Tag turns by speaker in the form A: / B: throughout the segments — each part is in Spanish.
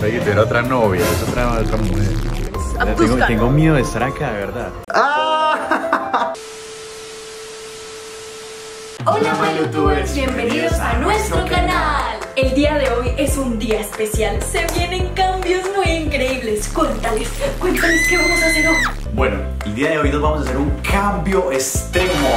A: Era otra novia, es otra, otra mujer. Tengo,
B: Abduzcan.
A: tengo miedo de estar acá, de verdad.
B: Hola MyLootubers, bienvenidos a nuestro canal. El día de hoy es un día especial. Se vienen cambios muy increíbles. Cuéntales, cuéntales qué vamos a hacer hoy.
C: Bueno, el día de hoy nos vamos a hacer un cambio extremo.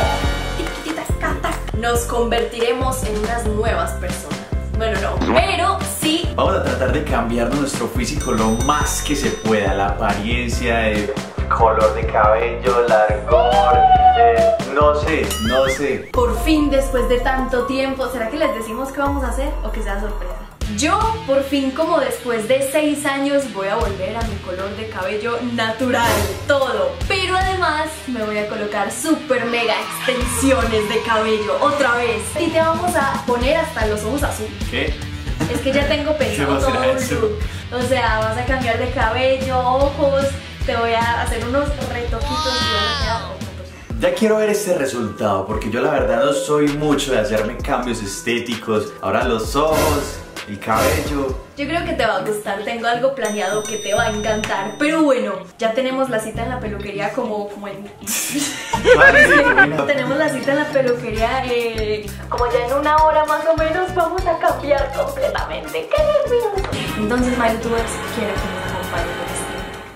B: Nos convertiremos en unas nuevas personas. Bueno, no, pero sí
C: Vamos a tratar de cambiar nuestro físico lo más que se pueda, la apariencia, el color de cabello, largor, eh, no sé, no sé.
B: Por fin, después de tanto tiempo, ¿será que les decimos qué vamos a hacer o que sea sorpresa? Yo, por fin, como después de 6 años, voy a volver a mi color de cabello natural, todo. Pero además, me voy a colocar super mega extensiones de cabello otra vez. Y te vamos a poner hasta los ojos azul.
C: ¿Qué?
B: Es que ya tengo pensado
C: ¿Qué va a
B: todo un look. O sea, vas a cambiar de cabello, ojos, te voy a hacer unos retoquitos y a quedar cosa.
C: Ya quiero ver este resultado porque yo la verdad no soy mucho de hacerme cambios estéticos. Ahora los ojos, el cabello.
B: Yo creo que te va a gustar, tengo algo planeado que te va a encantar. Pero bueno, ya tenemos la cita en la peluquería como, como en... tenemos la cita en la peluquería eh, como ya en una hora más o menos vamos a cambiar completamente. ¡Qué nervioso! Entonces, Mario, tú ves, quiero que me acompañes.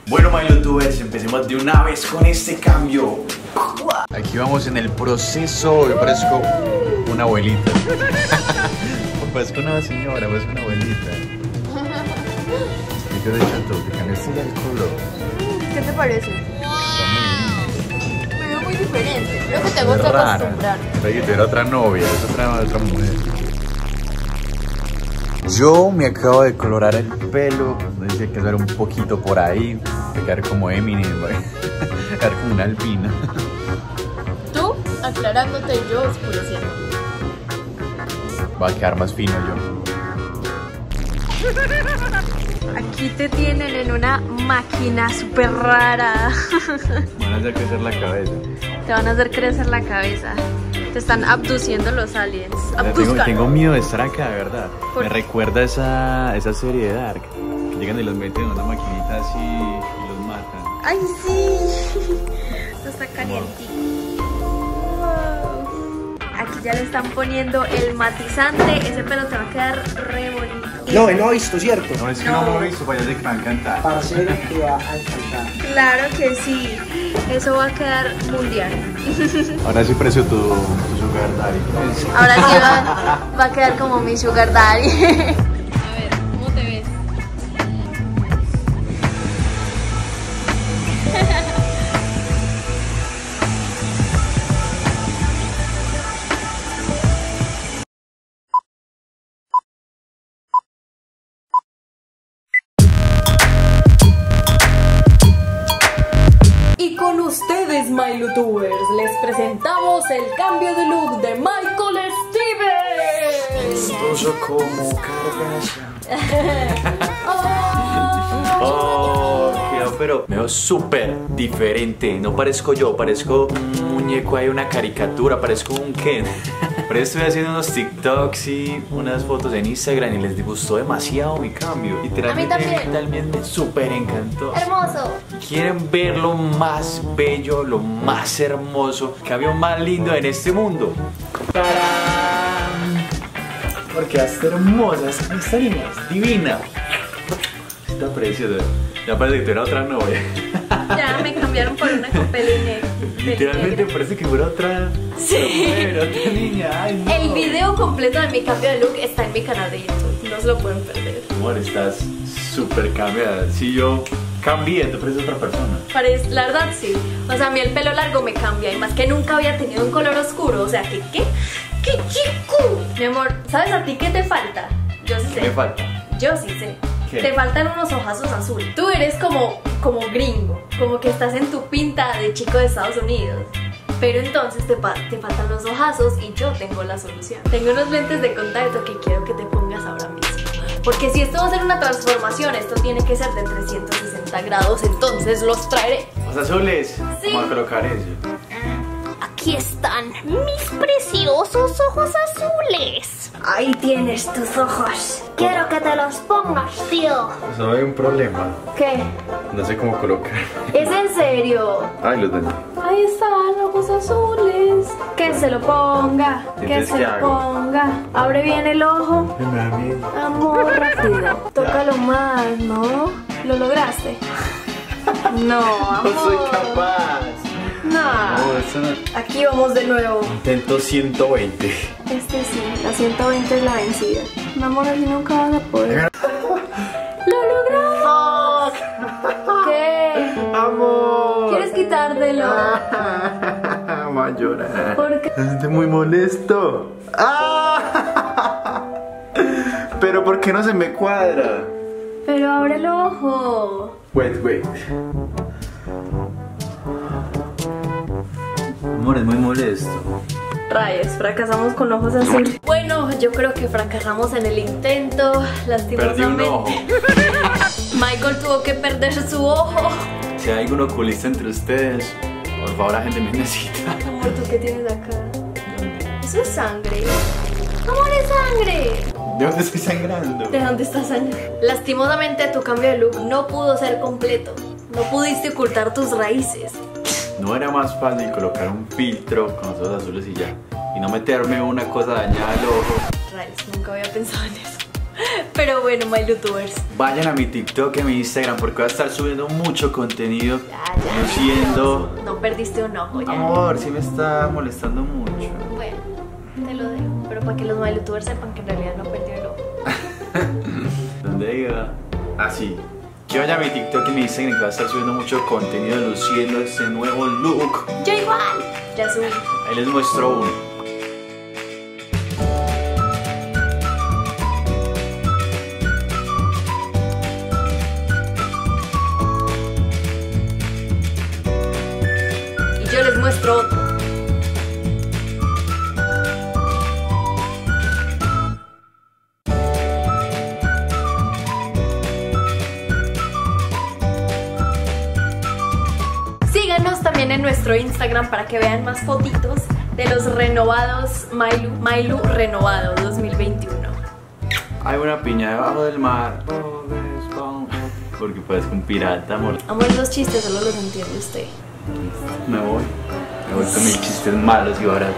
C: Bueno, my youtubers, empecemos de una vez con este cambio.
A: Aquí vamos en el proceso, yo parezco una abuelita. parezco una señora, parezco una abuelita. ¿Qué te has hecho tú? ¿Te cambiaste ya el color?
D: ¿Qué te parece? Me veo muy diferente. Creo que que
A: rara.
D: acostumbrar.
A: Era otra novia, es otra, otra mujer. Yo me acabo de colorar el pelo, dice que hacer un poquito por ahí, a quedar como Eminem, quedar como una albina.
D: Tú aclarándote y yo oscureciendo.
A: Va a quedar más fino yo.
D: Aquí te tienen en una máquina súper rara.
A: Van a hacer crecer la cabeza.
D: Te van a hacer crecer la cabeza. Te están abduciendo los aliens.
A: Tengo, miedo de estar acá, de verdad.
D: ¿Por
A: Me recuerda esa, esa serie de Dark. Que llegan y los meten en una maquinita así y los matan.
D: ¡Ay, sí! Esto está calientito. Wow. Ya le están poniendo el matizante. Ese pelo te va a quedar re bonito.
E: No, no ha visto, ¿cierto?
A: No, es que no, lo he visto, parece que me va a encantar.
E: Parcero te va a encantar.
D: Claro que sí. Eso va a quedar mundial.
A: Ahora sí precio tu, tu sugar daddy.
D: Ahora sí va, va a quedar como mi sugar daddy.
B: ustedes, My Youtubers, les presentamos el cambio de look de Michael Stevens.
C: Chistoso como Kardashian. Oh, quedó, pero me veo súper diferente. No parezco yo, parezco un muñeco, hay una caricatura, parezco un Ken. Pero estoy haciendo unos TikToks y unas fotos en Instagram y les gustó demasiado mi cambio. Literalmente,
D: también.
C: literalmente súper encantó.
D: Hermoso.
C: Quieren ver lo más bello, lo más hermoso, cambio más lindo en este mundo. ¡Tarán! Porque hasta hermosa, esta niña es divina. Está preciosa. Ya parece que tú eras otra novia.
D: Ya me cambiaron por una negro.
C: Literalmente parece que fuera otra.
B: Sí.
C: Pero otra niña. Ay, no.
B: El video completo de mi cambio de look está en mi canal de YouTube. No se lo pueden perder.
C: Amor, estás súper cambiada. Si yo cambié, tú pareces otra persona.
B: Parece, la verdad sí. O sea, a mí el pelo largo me cambia y más que nunca había tenido un color oscuro. O sea, que qué, qué chico. Mi amor, ¿sabes a ti qué te falta? Yo sí sé.
C: ¿Qué me falta?
B: Yo sí sé.
C: ¿Qué?
B: Te faltan unos ojazos azul. Tú eres como, como gringo, como que estás en tu pinta de chico de Estados Unidos. Pero entonces te, te faltan los ojazos y yo tengo la solución. Tengo unos lentes de contacto que quiero que te pongas ahora mismo. Porque si esto va a ser una transformación, esto tiene que ser de 360 grados, entonces los traeré
C: Los azules.
B: Sí.
C: A colocar eso.
B: Aquí.
D: Están mis preciosos ojos azules. Ahí tienes tus ojos. Quiero que te los pongas, tío.
A: No hay un problema.
B: ¿Qué?
A: No sé cómo colocar.
B: ¿Es en serio?
A: Ay, los dañé.
B: Ahí están, ojos azules. Que se lo ponga, que se
A: ¿qué
B: lo
A: hago?
B: ponga. Abre bien el ojo. Amor, rápido. Tócalo más, ¿no? ¿Lo lograste? No, amor.
A: No soy capaz.
B: No.
A: No, eso no.
B: Aquí vamos de nuevo.
A: Intento 120.
B: Este sí, la 120 es la vencida. No, amor, así nunca vas a poder. ¡Lo logramos! ¿Qué?
A: ¡Amor!
B: ¿Quieres quitártelo?
A: Va a llorar.
B: ¿Por qué?
A: Siente muy molesto. ¡Ah! Pero ¿por qué no se me cuadra?
B: Pero abre el ojo.
A: Wait, wait. Amor, es muy molesto.
B: Rayos, fracasamos con ojos azules. Bueno, yo creo que fracasamos en el intento.
C: Perdí
B: Lastimosamente.
C: un ojo.
B: Michael tuvo que perder su ojo.
C: Si hay algún oculista entre ustedes, por favor, agente me necesita.
B: Amor, ¿tú qué tienes acá? Eso es sangre. Amor, es sangre.
A: ¿De dónde estoy sangrando?
B: ¿De dónde está sangre? Lastimosamente tu cambio de look no pudo ser completo. No pudiste ocultar tus raíces.
C: ¿No era más fácil colocar un filtro con los ojos azules y ya? Y no meterme una cosa dañada al ojo.
B: Rayos, nunca había pensado en eso. Pero bueno, my youtubers.
C: Vayan a mi TikTok y a mi Instagram porque voy a estar subiendo mucho contenido.
B: Ya, ya.
C: Luciendo.
B: No perdiste un ojo ya.
C: Amor, sí me está molestando mucho.
B: Bueno, te lo dejo. Pero para que los my youtubers sepan que en realidad no perdió el ojo.
C: ¿Dónde iba? Así. Que vaya a mi TikTok y mi Instagram que va a estar subiendo mucho contenido luciendo este nuevo look.
B: Yo igual. Ya subí.
C: Ahí les muestro uno.
B: Nuestro Instagram para que vean más fotitos de los renovados Mailu, Mailu renovado 2021.
C: Hay una piña debajo del mar. Porque parezco un pirata, amor.
B: Amor, esos chistes solo los entiende usted.
C: Me voy. Me voy con mis chistes malos y baratos.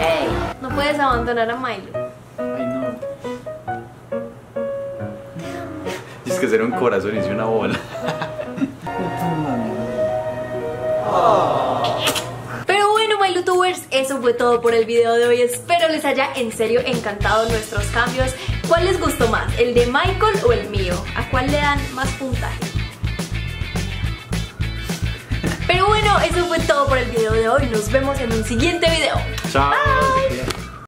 B: ¡Ey! No puedes abandonar a Mailu.
C: Ay, no. Y es que será un corazón y una bola.
B: Pero bueno, my youtubers, eso fue todo por el video de hoy. Espero les haya en serio encantado nuestros cambios. ¿Cuál les gustó más? ¿El de Michael o el mío? ¿A cuál le dan más puntaje? Pero bueno, eso fue todo por el video de hoy. Nos vemos en un siguiente video.
C: Chao.
B: Bye.